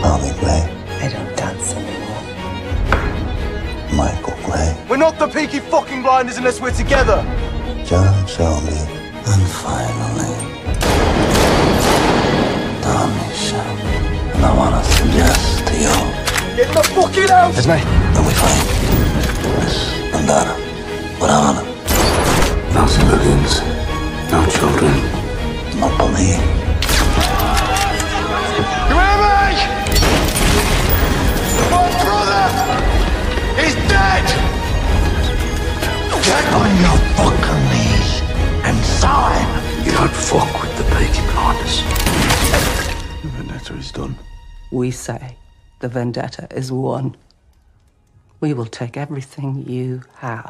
Polly Gray. I don't dance anymore. Michael Gray. We're not the Peaky fucking Blinders unless we're together. John Shelby. And finally, Tommy Shelby. And I want to suggest to you. Get the fucking out! It's me. Then we find Miss Bandana. What honor. No civilians. No children. No police. Get on your fucking knees and sign. You don't fuck with the Peaky Blinders. The vendetta is done. We say the vendetta is won. We will take everything you have.